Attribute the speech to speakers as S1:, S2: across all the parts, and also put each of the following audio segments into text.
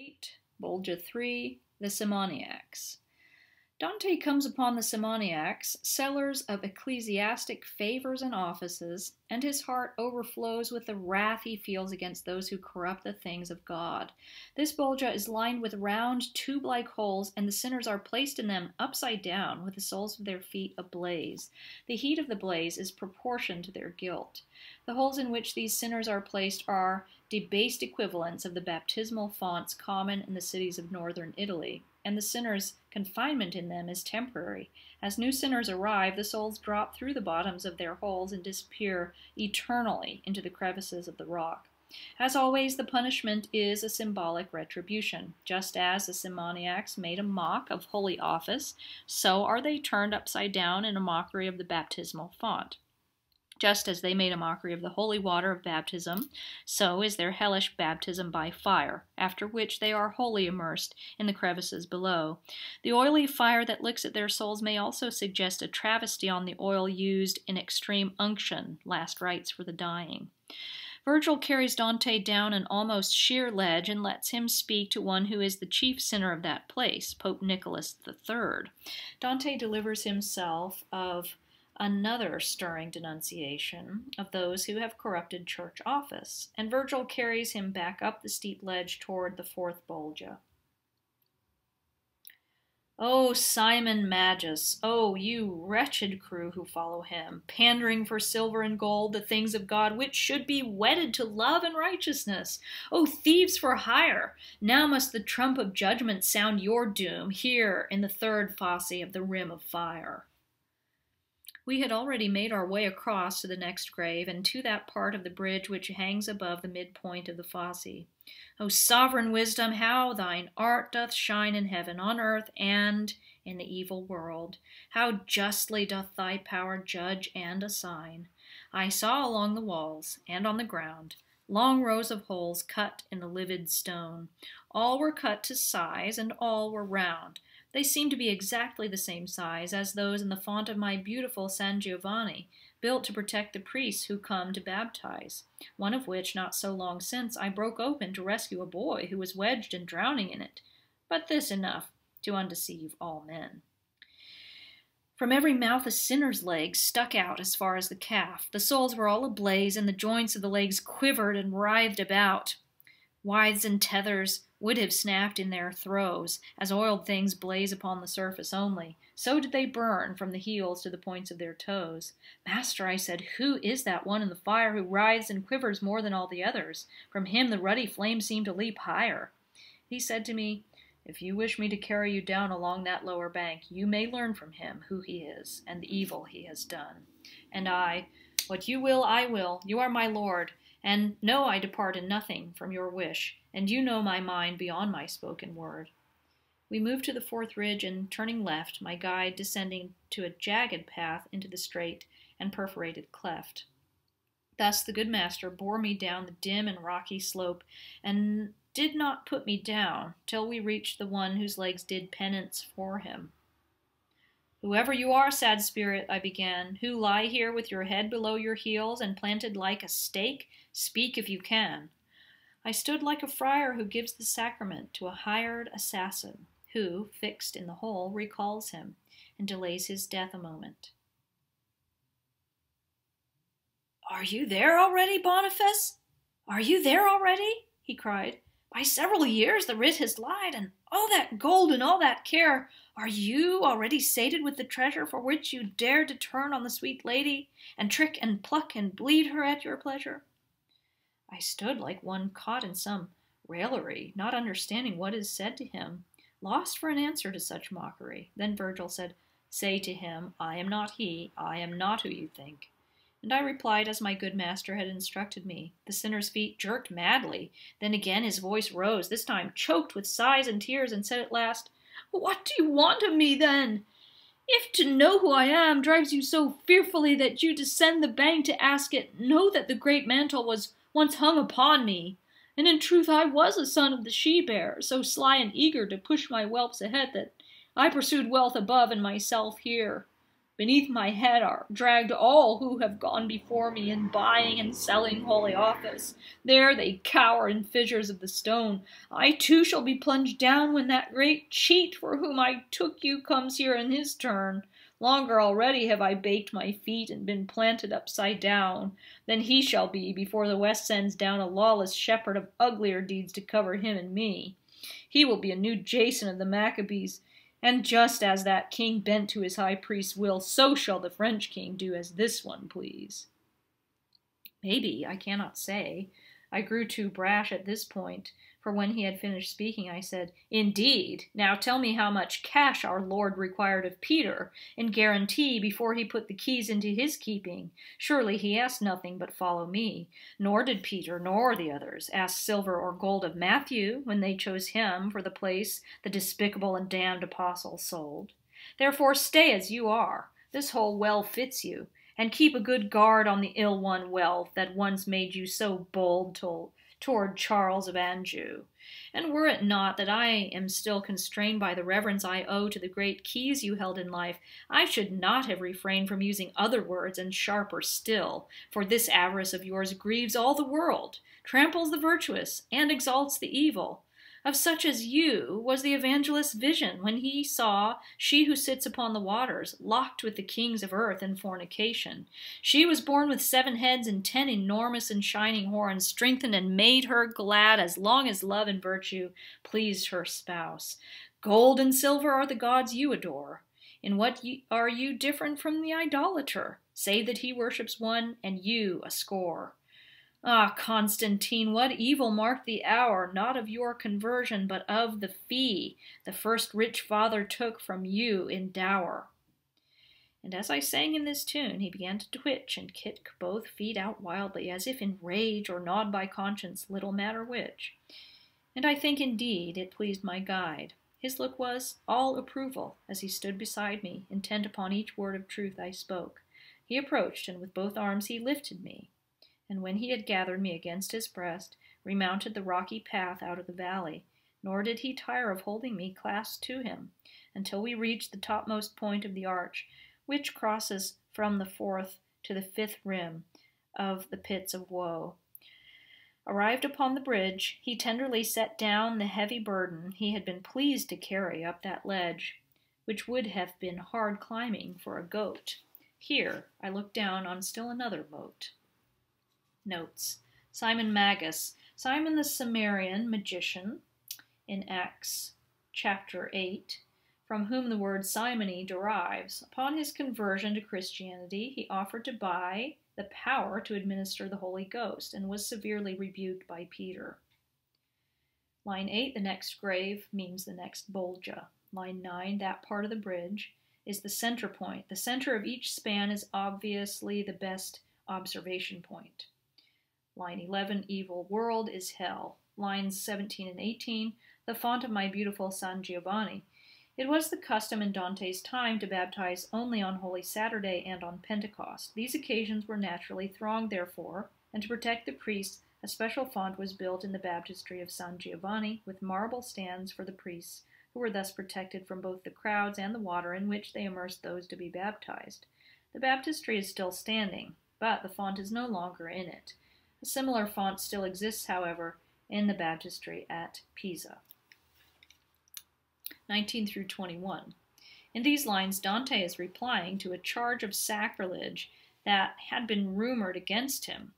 S1: 8, Bolgia 3, The Simoniacs. Dante comes upon the Simoniacs, sellers of ecclesiastic favors and offices, and his heart overflows with the wrath he feels against those who corrupt the things of God. This Bolgia is lined with round, tube like holes, and the sinners are placed in them upside down, with the soles of their feet ablaze. The heat of the blaze is proportioned to their guilt. The holes in which these sinners are placed are debased equivalents of the baptismal fonts common in the cities of northern Italy and the sinner's confinement in them is temporary. As new sinners arrive, the souls drop through the bottoms of their holes and disappear eternally into the crevices of the rock. As always, the punishment is a symbolic retribution. Just as the Simoniacs made a mock of holy office, so are they turned upside down in a mockery of the baptismal font. Just as they made a mockery of the holy water of baptism, so is their hellish baptism by fire, after which they are wholly immersed in the crevices below. The oily fire that licks at their souls may also suggest a travesty on the oil used in extreme unction, last rites for the dying. Virgil carries Dante down an almost sheer ledge and lets him speak to one who is the chief sinner of that place, Pope Nicholas III. Dante delivers himself of another stirring denunciation of those who have corrupted church office, and Virgil carries him back up the steep ledge toward the fourth Bolgia. O oh, Simon Magus, O you wretched crew who follow him, pandering for silver and gold, the things of God which should be wedded to love and righteousness. O thieves for hire, now must the trump of judgment sound your doom here in the third fosse of the rim of fire. We had already made our way across to the next grave and to that part of the bridge which hangs above the midpoint of the fosse. O sovereign wisdom, how thine art doth shine in heaven, on earth, and in the evil world! How justly doth thy power judge and assign! I saw along the walls and on the ground long rows of holes cut in the livid stone. All were cut to size, and all were round. They seem to be exactly the same size as those in the font of my beautiful San Giovanni, built to protect the priests who come to baptize, one of which, not so long since, I broke open to rescue a boy who was wedged and drowning in it. But this enough to undeceive all men. From every mouth a sinner's legs stuck out as far as the calf. The soles were all ablaze, and the joints of the legs quivered and writhed about. Withes and tethers would have snapped in their throes, as oiled things blaze upon the surface only. So did they burn from the heels to the points of their toes. Master, I said, who is that one in the fire who writhes and quivers more than all the others? From him the ruddy flame seemed to leap higher. He said to me, If you wish me to carry you down along that lower bank, you may learn from him who he is, and the evil he has done. And I, What you will, I will. You are my lord, and know I depart in nothing from your wish and you know my mind beyond my spoken word. We moved to the fourth ridge, and turning left, my guide descending to a jagged path into the strait and perforated cleft. Thus the good master bore me down the dim and rocky slope, and did not put me down till we reached the one whose legs did penance for him. Whoever you are, sad spirit, I began, who lie here with your head below your heels and planted like a stake, speak if you can. I stood like a friar who gives the sacrament to a hired assassin, who, fixed in the hole, recalls him and delays his death a moment. Are you there already, Boniface? Are you there already? he cried. By several years the writ has lied, and all that gold and all that care. Are you already sated with the treasure for which you dared to turn on the sweet lady, and trick and pluck and bleed her at your pleasure? I stood like one caught in some raillery, not understanding what is said to him, lost for an answer to such mockery. Then Virgil said, Say to him, I am not he, I am not who you think. And I replied as my good master had instructed me. The sinner's feet jerked madly. Then again his voice rose, this time choked with sighs and tears, and said at last, What do you want of me, then? If to know who I am drives you so fearfully that you descend the bank to ask it, know that the great mantle was once hung upon me. And in truth I was a son of the she-bear, so sly and eager to push my whelps ahead that I pursued wealth above and myself here. Beneath my head are dragged all who have gone before me in buying and selling holy office. There they cower in fissures of the stone. I too shall be plunged down when that great cheat for whom I took you comes here in his turn. Longer already have I baked my feet and been planted upside down than he shall be before the West sends down a lawless shepherd of uglier deeds to cover him and me. He will be a new Jason of the Maccabees, and just as that king bent to his high priest's will, so shall the French king do as this one please. Maybe, I cannot say. I grew too brash at this point, for when he had finished speaking, I said, Indeed, now tell me how much cash our Lord required of Peter in guarantee before he put the keys into his keeping. Surely he asked nothing but follow me. Nor did Peter nor the others ask silver or gold of Matthew when they chose him for the place the despicable and damned apostle sold. Therefore stay as you are. This hole well fits you and keep a good guard on the ill won wealth that once made you so bold to, toward Charles of Anjou. And were it not that I am still constrained by the reverence I owe to the great keys you held in life, I should not have refrained from using other words and sharper still, for this avarice of yours grieves all the world, tramples the virtuous, and exalts the evil. Of such as you was the evangelist's vision when he saw she who sits upon the waters, locked with the kings of earth in fornication. She was born with seven heads and ten enormous and shining horns, strengthened and made her glad as long as love and virtue pleased her spouse. Gold and silver are the gods you adore. In what are you different from the idolater, save that he worships one and you a score? Ah, Constantine, what evil marked the hour, not of your conversion, but of the fee the first rich father took from you in dower? And as I sang in this tune, he began to twitch and kick both feet out wildly, as if in rage or gnawed by conscience, little matter which. And I think indeed it pleased my guide. His look was all approval as he stood beside me, intent upon each word of truth I spoke. He approached, and with both arms he lifted me and when he had gathered me against his breast, remounted the rocky path out of the valley, nor did he tire of holding me clasped to him, until we reached the topmost point of the arch, which crosses from the fourth to the fifth rim of the pits of woe. Arrived upon the bridge, he tenderly set down the heavy burden he had been pleased to carry up that ledge, which would have been hard climbing for a goat. Here I looked down on still another moat. Notes Simon Magus, Simon the Samarian magician in Acts chapter 8, from whom the word simony derives. Upon his conversion to Christianity, he offered to buy the power to administer the Holy Ghost and was severely rebuked by Peter. Line 8, the next grave, means the next bolgia. Line 9, that part of the bridge, is the center point. The center of each span is obviously the best observation point. Line 11, Evil World is Hell. Lines 17 and 18, The font of my beautiful San Giovanni. It was the custom in Dante's time to baptize only on Holy Saturday and on Pentecost. These occasions were naturally thronged, therefore, and to protect the priests, a special font was built in the baptistry of San Giovanni with marble stands for the priests, who were thus protected from both the crowds and the water in which they immersed those to be baptized. The baptistry is still standing, but the font is no longer in it. A similar font still exists, however, in the baptistry at Pisa. 19 through 21. In these lines, Dante is replying to a charge of sacrilege that had been rumored against him.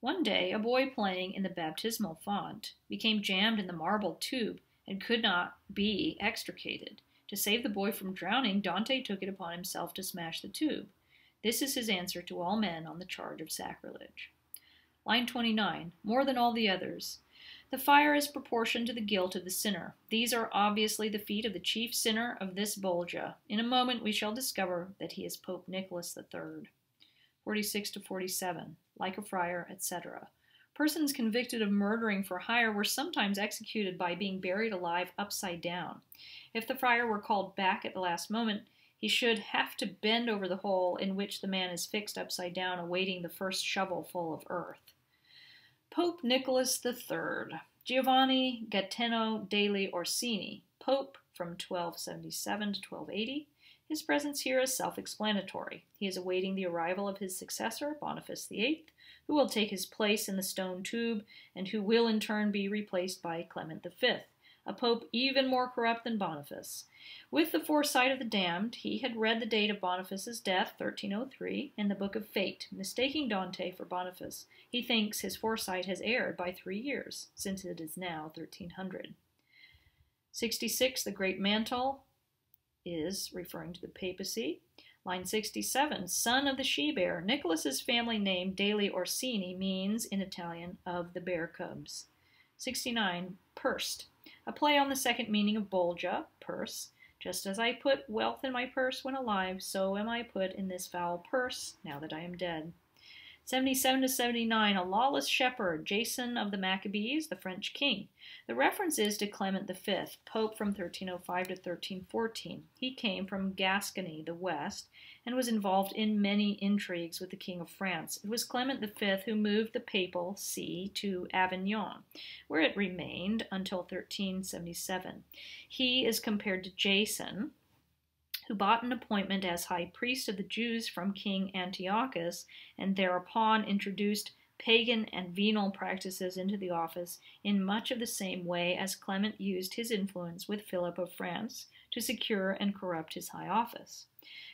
S1: One day, a boy playing in the baptismal font became jammed in the marble tube and could not be extricated. To save the boy from drowning, Dante took it upon himself to smash the tube. This is his answer to all men on the charge of sacrilege. Line 29. More than all the others. The fire is proportioned to the guilt of the sinner. These are obviously the feet of the chief sinner of this Bolgia. In a moment we shall discover that he is Pope Nicholas III. 46 to 47. Like a friar, etc. Persons convicted of murdering for hire were sometimes executed by being buried alive upside down. If the friar were called back at the last moment, he should have to bend over the hole in which the man is fixed upside down, awaiting the first shovelful of earth. Pope Nicholas III, Giovanni Gaetano degli Orsini, Pope from 1277 to 1280, His presence here is self explanatory. He is awaiting the arrival of his successor, Boniface VIII, who will take his place in the stone tube and who will in turn be replaced by Clement V, a pope even more corrupt than Boniface. With the foresight of the damned, he had read the date of Boniface's death, 1303, in the Book of Fate, mistaking Dante for Boniface. He thinks his foresight has erred by three years, since it is now 1300. 66, the Great Mantle, is referring to the papacy. Line 67, son of the she-bear. Nicholas's family name, Degli Orsini, means, in Italian, of the bear cubs. 69, pursed. A play on the second meaning of bolgia, purse. Just as I put wealth in my purse when alive, so am I put in this foul purse now that I am dead. 77 to 79, a lawless shepherd, Jason of the Maccabees, the French king. The reference is to Clement V, Pope from 1305 to 1314. He came from Gascony, the west, and was involved in many intrigues with the King of France. It was Clement V who moved the papal see to Avignon, where it remained until 1377. He is compared to Jason, who bought an appointment as high priest of the Jews from King Antiochus, and thereupon introduced pagan and venal practices into the office in much of the same way as Clement used his influence with Philip of France to secure and corrupt his high office.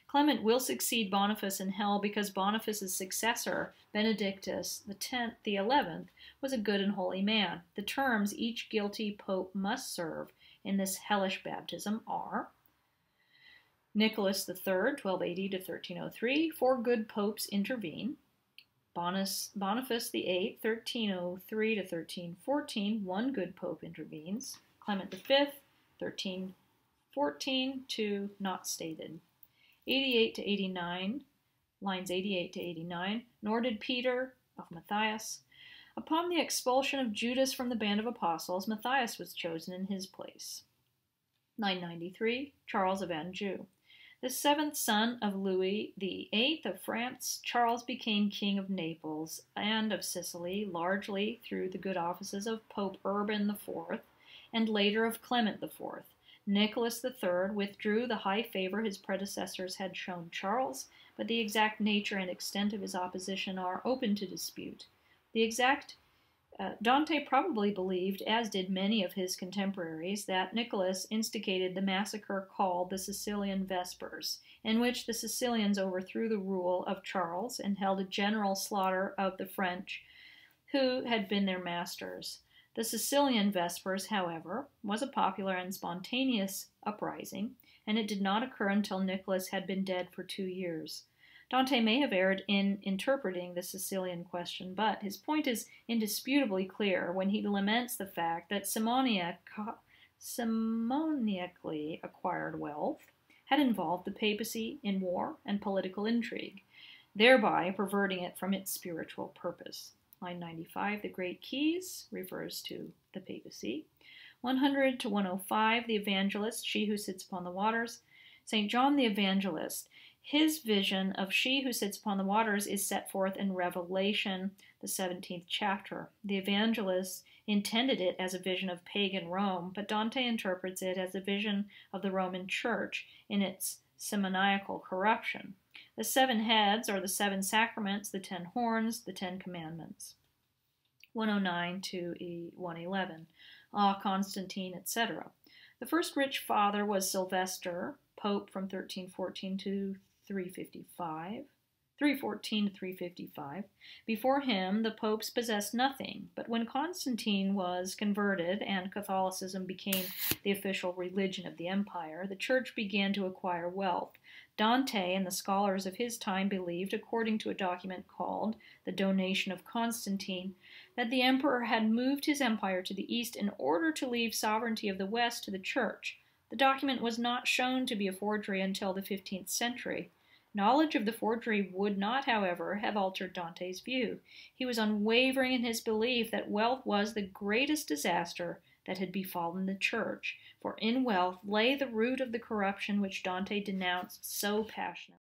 S1: Clement will succeed Boniface in hell because Boniface's successor, Benedictus the tenth, the eleventh, was a good and holy man. The terms each guilty pope must serve in this hellish baptism are Nicholas III, 1280 to 1303, four good popes intervene. Boniface VIII, 1303 to 1314, one good pope intervenes. Clement V, 1314 to not stated. 88 to 89, lines 88 to 89, nor did Peter of Matthias. Upon the expulsion of Judas from the band of apostles, Matthias was chosen in his place. 993, Charles of Anjou. The seventh son of Louis VIII of France, Charles became king of Naples and of Sicily, largely through the good offices of Pope Urban IV and later of Clement IV. Nicholas III withdrew the high favor his predecessors had shown Charles, but the exact nature and extent of his opposition are open to dispute. The exact uh, Dante probably believed, as did many of his contemporaries, that Nicholas instigated the massacre called the Sicilian Vespers, in which the Sicilians overthrew the rule of Charles and held a general slaughter of the French who had been their masters. The Sicilian Vespers, however, was a popular and spontaneous uprising, and it did not occur until Nicholas had been dead for two years. Dante may have erred in interpreting the Sicilian question, but his point is indisputably clear when he laments the fact that simoniac, simoniacally acquired wealth had involved the papacy in war and political intrigue, thereby perverting it from its spiritual purpose. Line 95, the Great Keys, refers to the papacy. 100 to 105, the evangelist, she who sits upon the waters. St. John the Evangelist his vision of she who sits upon the waters is set forth in Revelation, the 17th chapter. The evangelist intended it as a vision of pagan Rome, but Dante interprets it as a vision of the Roman Church in its simoniacal corruption. The seven heads are the seven sacraments, the ten horns, the ten commandments. 109 to 111. Ah, Constantine, etc. The first rich father was Sylvester, Pope from 1314 to 355, 314 to 355. Before him, the popes possessed nothing, but when Constantine was converted and Catholicism became the official religion of the empire, the church began to acquire wealth. Dante and the scholars of his time believed, according to a document called the Donation of Constantine, that the emperor had moved his empire to the east in order to leave sovereignty of the west to the church. The document was not shown to be a forgery until the 15th century. Knowledge of the forgery would not, however, have altered Dante's view. He was unwavering in his belief that wealth was the greatest disaster that had befallen the Church, for in wealth lay the root of the corruption which Dante denounced so passionately.